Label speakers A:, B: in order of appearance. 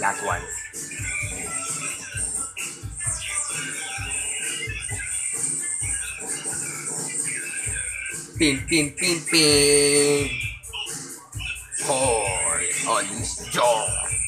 A: Last one. Pin, pin, pin, pin. Hoy, on his jaw.